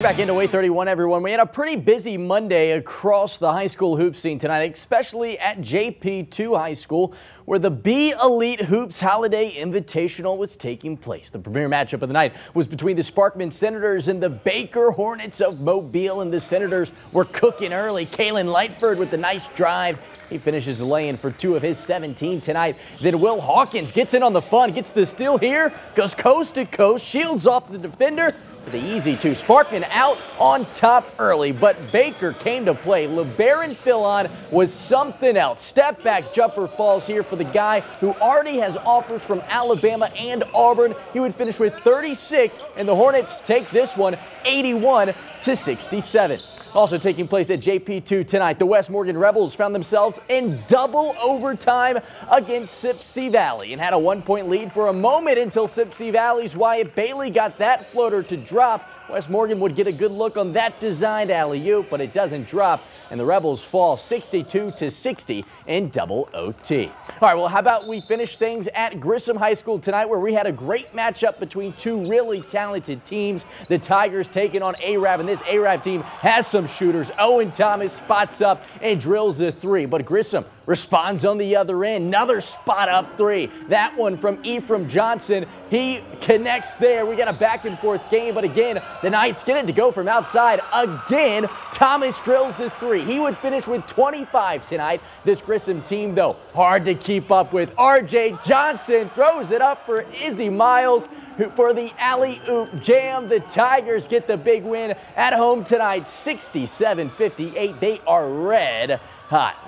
Back into 831, everyone. We had a pretty busy Monday across the high school hoop scene tonight, especially at JP2 High School, where the B Elite Hoops Holiday Invitational was taking place. The premier matchup of the night was between the Sparkman Senators and the Baker Hornets of Mobile, and the Senators were cooking early. Kalen Lightford with the nice drive. He finishes the lay-in for two of his 17 tonight. Then Will Hawkins gets in on the fun, gets the steal here, goes coast to coast, shields off the defender, for the easy two. Sparkman out on top early, but Baker came to play. Labaron Philon was something else. Step back jumper falls here for the guy who already has offers from Alabama and Auburn. He would finish with 36, and the Hornets take this one 81 to 67. Also taking place at JP2 tonight, the West Morgan Rebels found themselves in double overtime against Sipsey Valley and had a one-point lead for a moment until Sipsey Valley's Wyatt Bailey got that floater to drop West Morgan would get a good look on that designed alley-oop, but it doesn't drop, and the Rebels fall 62 to 60 in double OT. All right, well, how about we finish things at Grissom High School tonight, where we had a great matchup between two really talented teams. The Tigers taking on Arab, and this Arab team has some shooters. Owen Thomas spots up and drills the three, but Grissom responds on the other end. Another spot up three. That one from Ephraim Johnson. He connects there. We got a back and forth game, but again, the Knights get it to go from outside again. Thomas drills the three. He would finish with 25 tonight. This Grissom team, though, hard to keep up with. RJ Johnson throws it up for Izzy Miles for the alley-oop jam. The Tigers get the big win at home tonight, 67-58. They are red hot.